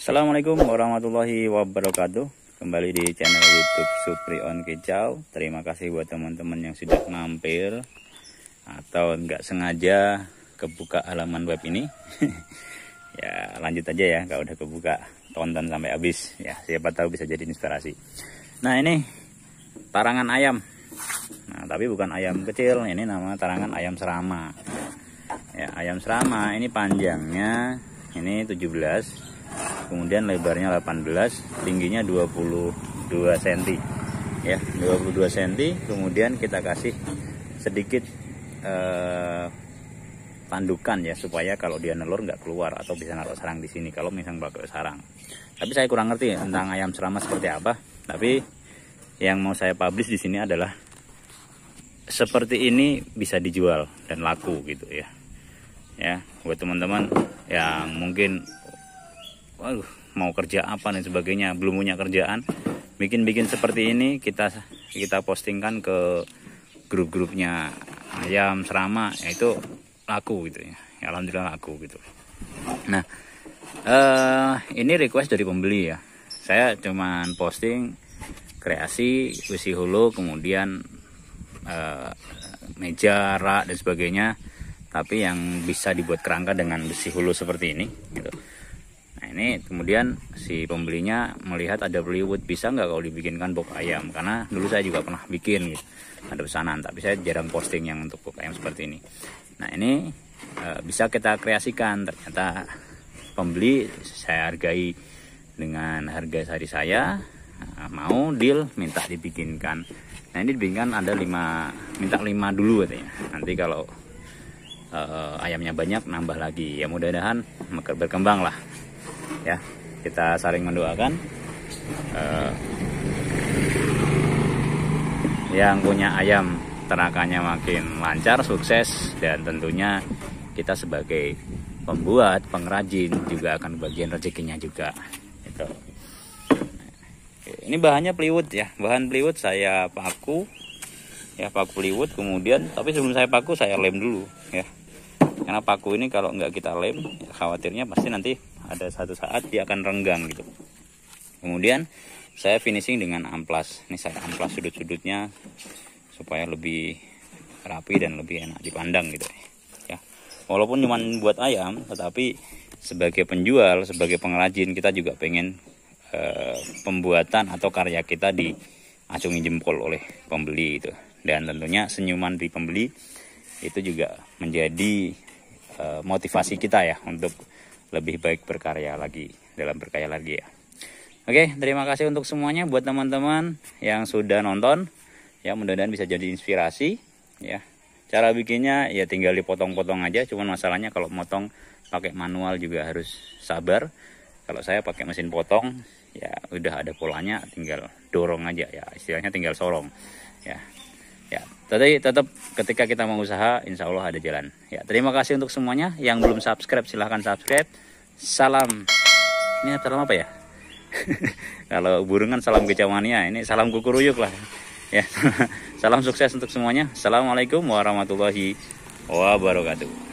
Assalamualaikum warahmatullahi wabarakatuh. Kembali di channel youtube Supri on Kicau. Terima kasih buat teman-teman yang sudah mampir Atau nggak sengaja kebuka halaman web ini. Ya lanjut aja ya kalau udah kebuka Tonton sampai habis. Ya siapa tahu bisa jadi inspirasi. Nah ini Tarangan ayam. Nah tapi bukan ayam kecil Ini nama tarangan ayam serama. Ya ayam serama ini panjangnya Ini 17 kemudian lebarnya 18 tingginya 22 cm ya 22 cm kemudian kita kasih sedikit eh, tandukan ya supaya kalau dia nelur nggak keluar atau bisa naruh sarang di sini kalau misalnya pakai sarang. Tapi saya kurang ngerti tentang ayam serama seperti apa tapi yang mau saya publish di sini adalah seperti ini bisa dijual dan laku gitu ya. Ya buat teman-teman yang mungkin waduh mau kerja apa dan sebagainya belum punya kerjaan. Bikin-bikin seperti ini kita kita postingkan ke grup-grupnya ayam serama yaitu laku gitu ya, ya alhamdulillah laku gitu. Nah uh, ini request dari pembeli ya. Saya cuman posting kreasi usi hulu kemudian uh, meja rak dan sebagainya. Tapi yang bisa dibuat kerangka dengan besi hulu seperti ini gitu ini kemudian si pembelinya melihat ada plywood bisa nggak kalau dibikinkan box ayam? Karena dulu saya juga pernah bikin gitu ada pesanan tapi saya jarang posting yang untuk box ayam seperti ini. Nah ini e, bisa kita kreasikan. Ternyata pembeli saya hargai dengan harga sehari saya nah, mau deal minta dibikinkan. Nah ini dibikinkan ada lima minta lima dulu katanya. Nanti kalau uh, ayamnya banyak nambah lagi. Ya mudah-mudahan berkembang lah ya kita saling mendoakan. Uh, yang punya ayam tenakannya makin lancar sukses dan tentunya kita sebagai pembuat pengrajin juga akan bagian rezekinya juga itu ini bahannya plywood ya. Bahan plywood saya paku ya paku plywood kemudian. Tapi sebelum saya paku saya lem dulu ya. Karena paku ini kalau nggak kita lem khawatirnya pasti nanti ada satu saat dia akan renggang gitu. Kemudian saya finishing dengan amplas. Ini saya amplas sudut-sudutnya supaya lebih rapi dan lebih enak dipandang gitu ya. Walaupun cuma buat ayam tetapi sebagai penjual sebagai pengrajin kita juga pengen eh, pembuatan atau karya kita diacungi jempol oleh pembeli itu. Dan tentunya senyuman di pembeli itu juga menjadi eh, motivasi kita ya untuk lebih baik berkarya lagi dalam berkarya lagi ya. Oke terima kasih untuk semuanya. Buat teman-teman yang sudah nonton ya mudah-mudahan bisa jadi inspirasi ya. Cara bikinnya ya tinggal dipotong-potong aja. Cuman masalahnya kalau motong pakai manual juga harus sabar. Kalau saya pakai mesin potong ya udah ada polanya tinggal dorong aja ya. Istilahnya tinggal sorong ya tapi tetap ketika kita mau usaha insya Allah ada jalan. Ya terima kasih untuk semuanya. Yang belum subscribe silahkan subscribe. Salam. Ini salam apa ya? Kalau burungan salam kecamania ini salam kukuruyuk lah. Ya. Salam sukses untuk semuanya. Assalamualaikum warahmatullahi wabarakatuh